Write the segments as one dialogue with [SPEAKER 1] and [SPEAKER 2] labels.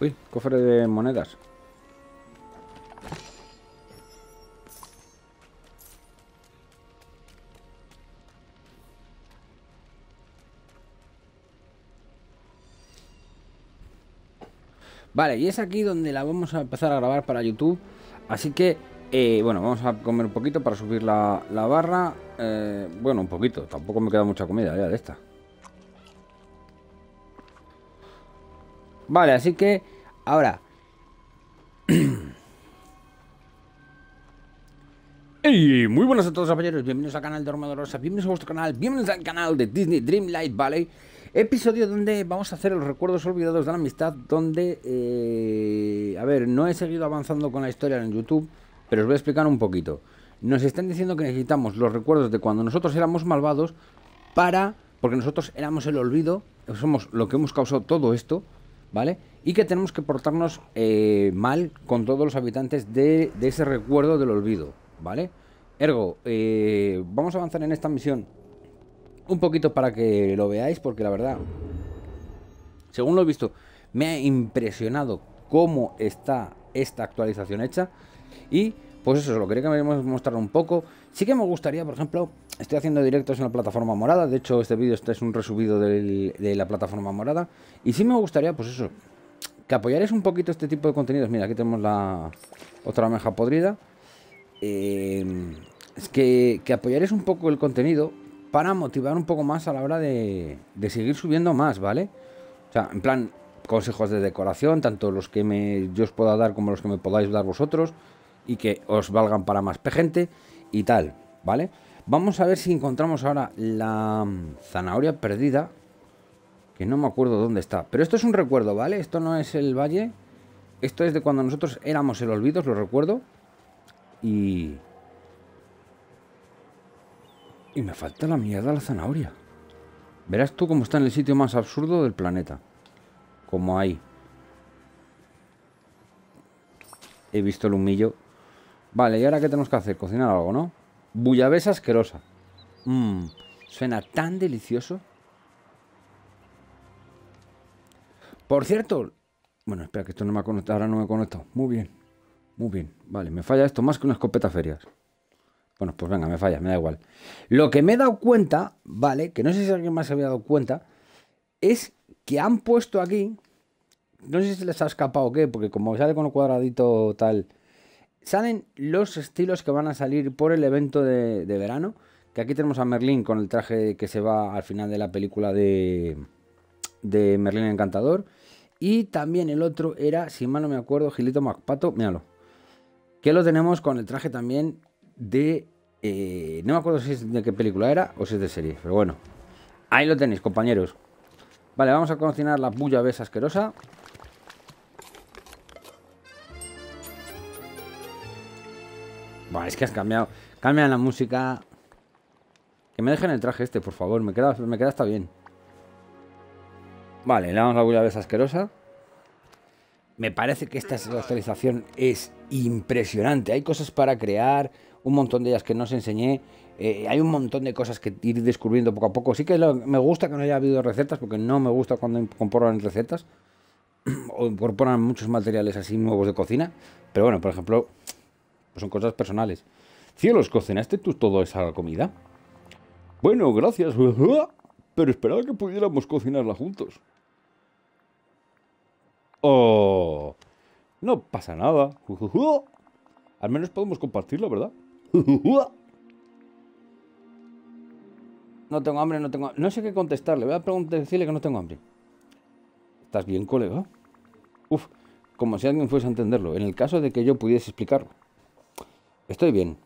[SPEAKER 1] Uy, cofre de monedas. Vale, y es aquí donde la vamos a empezar a grabar para YouTube. Así que, eh, bueno, vamos a comer un poquito para subir la, la barra. Eh, bueno, un poquito, tampoco me queda mucha comida ya de esta. Vale, así que, ahora... Y muy buenas a todos caballeros, bienvenidos al canal de Rosa, bienvenidos a vuestro canal, bienvenidos al canal de Disney Dreamlight Valley Episodio donde vamos a hacer los recuerdos olvidados de la amistad Donde, eh, a ver, no he seguido avanzando con la historia en YouTube Pero os voy a explicar un poquito. Nos están diciendo que necesitamos los recuerdos de cuando nosotros éramos malvados Para, porque nosotros éramos el olvido Somos lo que hemos causado todo esto ¿Vale? Y que tenemos que portarnos eh, mal con todos los habitantes de, ese recuerdo del olvido ¿vale? Ergo, eh, vamos a avanzar en esta misión un poquito para que lo veáis, porque la verdad, según lo he visto, me ha impresionado cómo está esta actualización hecha. Y pues eso, lo quería que me mostrar un poco. Sí que me gustaría, por ejemplo, estoy haciendo directos en la plataforma morada. De hecho, este vídeo este es un resubido de la plataforma morada. Y sí me gustaría, pues eso, que apoyaréis un poquito este tipo de contenidos. Mira, aquí tenemos la otra meja podrida. Em, es que, que apoyaréis un poco el contenido para motivar un poco más a la hora de, seguir subiendo más, ¿vale? O sea, en plan, consejos de decoración, tanto los que me, yo os pueda dar como los que me podáis dar vosotros, y que os valgan para más gente y tal, ¿vale? Vamos a ver si encontramos ahora la mm, zanahoria perdida, que no me acuerdo dónde está. Pero esto es un recuerdo, ¿vale? Esto no es el valle, esto es de cuando nosotros éramos el olvido, lo recuerdo. Y... Y me falta la mierda la zanahoria. Verás tú cómo está en el sitio más absurdo del planeta. Como ahí. He visto el humillo. Vale, ¿y ahora qué tenemos que hacer? Cocinar algo, ¿no? Bullabesa asquerosa. Mmm, suena tan delicioso. Por cierto... Bueno, espera, que esto no me ha conectado. Ahora no me he conectado. Muy bien. Muy bien, vale, me falla esto más que una escopeta ferias. Bueno, pues venga, me falla, me da igual. Lo que me he dado cuenta, vale, que no sé si alguien más se había dado cuenta, es que han puesto aquí, no sé si les ha escapado o qué, porque como sale con el cuadradito tal, salen los estilos que van a salir por el evento de, verano, que aquí tenemos a Merlín con el traje que se va al final de la película de, de Merlín Encantador, y también el otro era, si mal no me acuerdo, Gilito Macpato, míralo que lo tenemos con el traje también de... Eh, no me acuerdo si es de qué película era o si es de serie, pero bueno. Ahí lo tenéis, compañeros. Vale, vamos a cocinar la bulla besa asquerosa. Bueno, es que has cambiado. Cambia la música. Que me dejen el traje este, por favor. Me queda, me queda hasta bien. Vale, le damos la bulla besa asquerosa. Me parece que esta actualización es impresionante. Hay cosas para crear, un montón de ellas que no os enseñé. Eh, hay un montón de cosas que ir descubriendo poco a poco. Sí que me gusta que no haya habido recetas, porque no me gusta cuando incorporan recetas o incorporan muchos materiales así nuevos de cocina. Pero bueno, por ejemplo, pues son cosas personales. Cielos, ¿cocinaste tú toda esa comida? Bueno, gracias. Pero esperaba que pudiéramos cocinarla juntos. Oh, no pasa nada. Al menos podemos compartirlo, ¿verdad? No tengo hambre, no tengo No sé qué contestarle. Voy a decirle que no tengo hambre. ¿Estás bien, colega? Uf, como si alguien fuese a entenderlo. En el caso de que yo pudiese explicarlo. Estoy bien.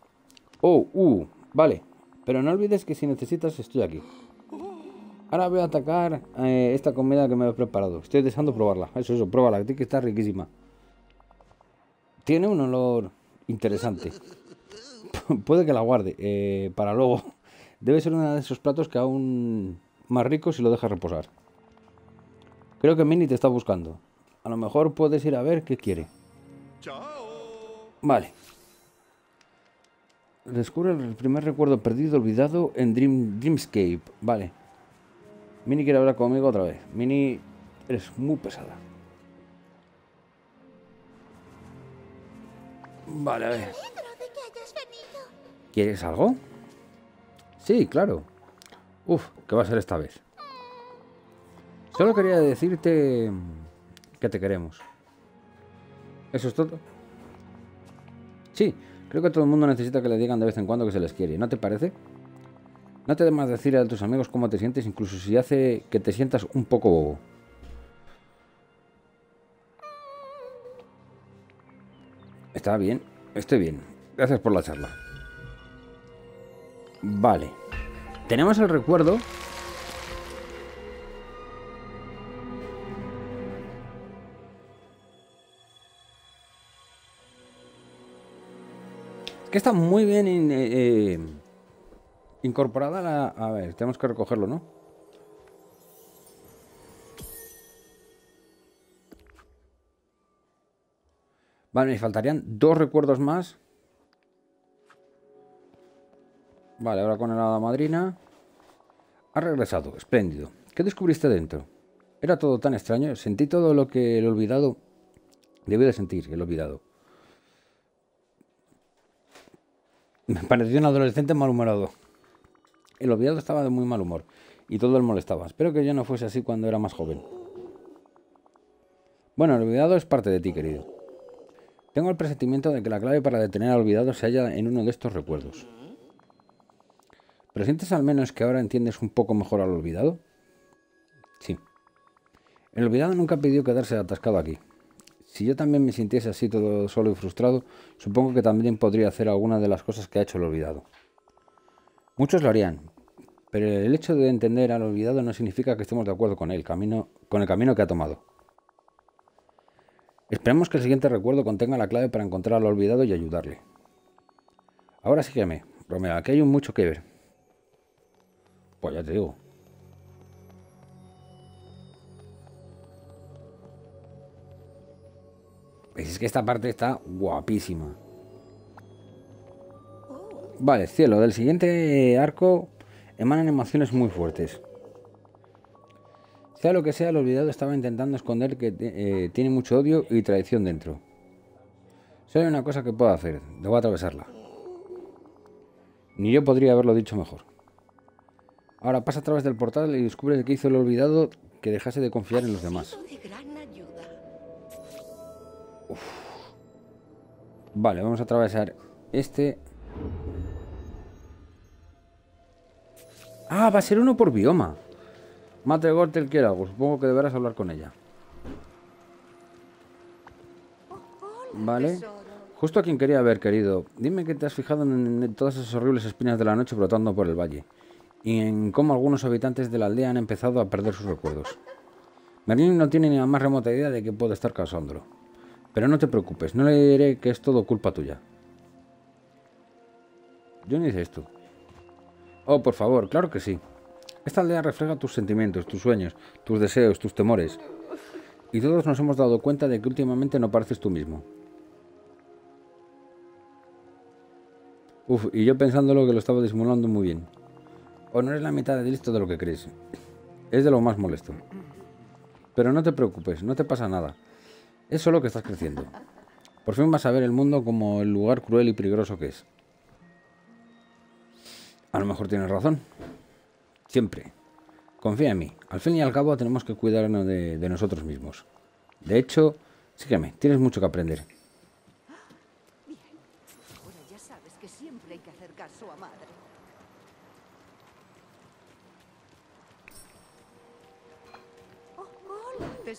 [SPEAKER 1] Oh, uh, vale. Pero no olvides que si necesitas estoy aquí. Ahora voy a atacar eh, esta comida que me he preparado. Estoy deseando probarla. Eso, eso, pruébala, tiene que está riquísima. Tiene un olor interesante. Puede que la guarde eh, para luego. Debe ser uno de esos platos que aún más rico si lo dejas reposar. Creo que Mini te está buscando. A lo mejor puedes ir a ver qué quiere. Vale. Descubre el primer recuerdo perdido, olvidado en Dream, Dreamscape. Vale. Mini quiere hablar conmigo otra vez. Mini, eres muy pesada. Vale, a ver. ¿Quieres algo? Sí, claro. Uf, ¿qué va a ser esta vez? Solo quería decirte que te queremos. ¿Eso es todo? Sí, creo que todo el mundo necesita que le digan de vez en cuando que se les quiere. ¿No te parece? No te más decir a tus amigos cómo te sientes, incluso si hace que te sientas un poco bobo. Está bien, estoy bien. Gracias por la charla. Vale. Tenemos el recuerdo que está muy bien eh, incorporada la... A ver, tenemos que recogerlo, ¿no? Vale, me faltarían dos recuerdos más. Vale, ahora con el hada madrina. Ha regresado, espléndido. ¿Qué descubriste dentro? Era todo tan extraño. Sentí todo lo que el olvidado... Debí de sentir, el olvidado. Me pareció un adolescente malhumorado. El olvidado estaba de muy mal humor y todo el molestaba. Espero que yo no fuese así cuando era más joven. Bueno, el olvidado es parte de ti, querido. Tengo el presentimiento de que la clave para detener al olvidado se halla en uno de estos recuerdos. ¿Pero sientes al menos que ahora entiendes un poco mejor al olvidado? Sí. El olvidado nunca pidió quedarse atascado aquí. Si yo también me sintiese así todo solo y frustrado, supongo que también podría hacer alguna de las cosas que ha hecho el olvidado. Muchos lo harían, pero el hecho de entender al olvidado no significa que estemos de acuerdo con él, camino, con el camino que ha tomado. Esperemos que el siguiente recuerdo contenga la clave para encontrar al olvidado y ayudarle. Ahora sígueme, Romeo, aquí hay un mucho que ver. Pues ya te digo. Que esta parte está guapísima. Vale, cielo, del siguiente arco emanan emociones muy fuertes. Sea lo que sea, el olvidado estaba intentando esconder que eh, tiene mucho odio y traición dentro. Solo hay una cosa que puedo hacer, debo atravesarla. Ni yo podría haberlo dicho mejor. Ahora pasa a través del portal y descubre que hizo el olvidado que dejase de confiar en los demás. Vale, vamos a atravesar este. Ah, va a ser uno por bioma. Mate Gortel quiere algo. Supongo que deberás hablar con ella. Vale. Justo a quien quería ver, querido. Dime que te has fijado en todas esas horribles espinas de la noche brotando por el valle. Y en cómo algunos habitantes de la aldea han empezado a perder sus recuerdos. Merlin no tiene ni la más remota idea de que puede estar causándolo. Pero no te preocupes, no le diré que es todo culpa tuya. Yo no hice esto. Oh, por favor, claro que sí. Esta aldea refleja tus sentimientos, tus sueños, tus deseos, tus temores. Y todos nos hemos dado cuenta de que últimamente no pareces tú mismo. Uf, y yo pensándolo que lo estaba disimulando muy bien. O no eres la mitad de listo de lo que crees. Es de lo más molesto. Pero no te preocupes, no te pasa nada. Es solo que estás creciendo. Por fin vas a ver el mundo como el lugar cruel y peligroso que es. A lo mejor tienes razón. Siempre. Confía en mí. Al fin y al cabo tenemos que cuidarnos de, de nosotros mismos. De hecho, sígueme, tienes mucho que aprender.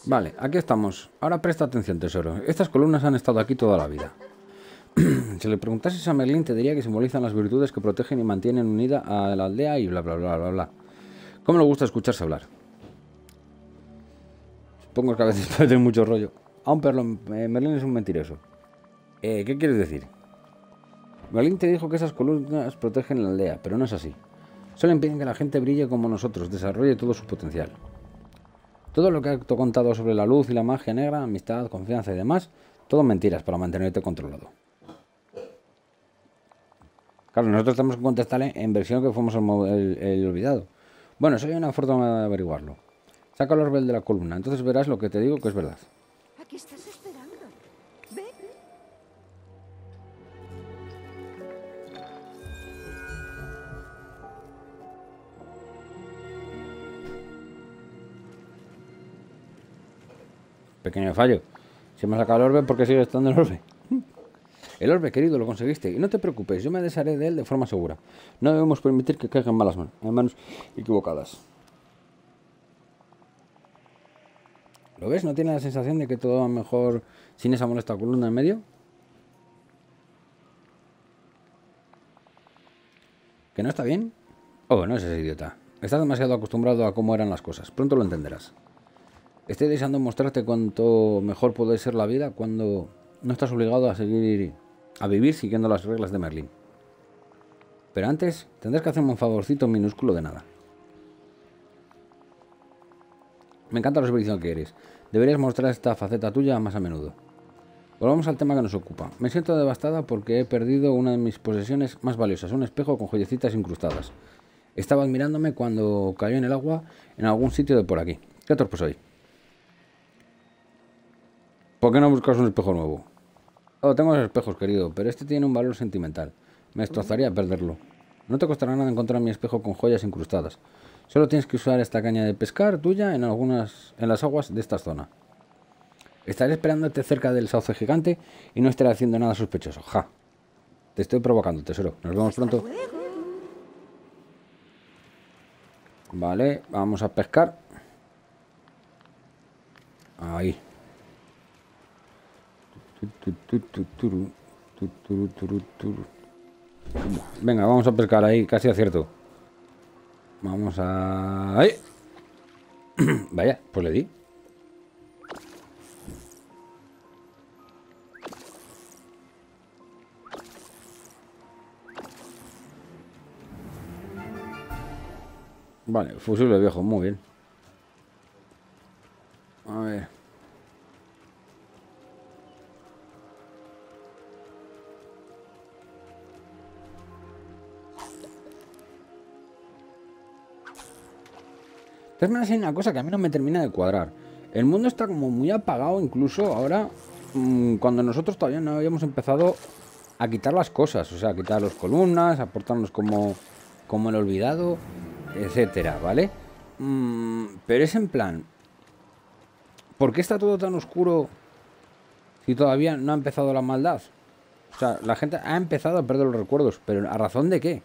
[SPEAKER 1] Vale, aquí estamos. Ahora presta atención, tesoro. Estas columnas han estado aquí toda la vida. si le preguntases a Merlín, te diría que simbolizan las virtudes que protegen y mantienen unida a la aldea y bla, bla, bla, bla, bla. ¿Cómo le gusta escucharse hablar? Supongo que a veces puede tener mucho rollo. Aún eh, Merlín es un mentiroso. Eh, ¿Qué quieres decir? Merlín te dijo que esas columnas protegen la aldea, pero no es así. Solo impiden que la gente brille como nosotros, desarrolle todo su potencial. Todo lo que he contado sobre la luz y la magia negra, amistad, confianza y demás, todo mentiras para mantenerte controlado. Claro, nosotros tenemos que contestarle en versión que fuimos el, olvidado. Bueno, eso hay una forma de averiguarlo. Saca el orbel de la columna, entonces verás lo que te digo que es verdad.
[SPEAKER 2] Aquí estás
[SPEAKER 1] Pequeño fallo. Si me ha sacado el orbe, ¿por qué sigue estando el orbe? El orbe, querido, lo conseguiste. Y no te preocupes, yo me desharé de él de forma segura. No debemos permitir que caigan malas manos, manos equivocadas. ¿Lo ves? ¿No tiene la sensación de que todo va mejor sin esa molesta columna en medio? ¿Que no está bien? Oh, no es ese idiota. Estás demasiado acostumbrado a cómo eran las cosas. Pronto lo entenderás. Estoy deseando mostrarte cuánto mejor puede ser la vida cuando no estás obligado a seguir a vivir siguiendo las reglas de Merlín. Pero antes tendrás que hacerme un favorcito minúsculo de nada. Me encanta lo servicio que eres. Deberías mostrar esta faceta tuya más a menudo. Volvamos al tema que nos ocupa. Me siento devastada porque he perdido una de mis posesiones más valiosas, un espejo con joyecitas incrustadas. Estaba admirándome cuando cayó en el agua en algún sitio de por aquí. ¿Qué torpe soy? ¿Por qué no buscas un espejo nuevo? Oh, tengo los espejos, querido, pero este tiene un valor sentimental. Me destrozaría perderlo. No te costará nada encontrar mi espejo con joyas incrustadas. Solo tienes que usar esta caña de pescar tuya en algunas en las aguas de esta zona. Estaré esperándote cerca del sauce gigante y no estaré haciendo nada sospechoso. Ja. Te estoy provocando, tesoro. Nos vemos pronto. Vale, vamos a pescar. Ahí. Venga, vamos a pescar ahí, casi acierto. Vamos a... ¡Ahí! Vaya, pues le di. Vale, fusible viejo, muy bien. Entonces hay una cosa que a mí no me termina de cuadrar. El mundo está como muy apagado incluso ahora mm, cuando nosotros todavía no habíamos empezado a quitar las cosas. O sea, a quitar las columnas, a portarnos como, como el olvidado, etcétera, ¿vale? Mm, pero es en plan... ¿Por qué está todo tan oscuro si todavía no ha empezado la maldad? O sea, la gente ha empezado a perder los recuerdos, pero ¿a razón de qué?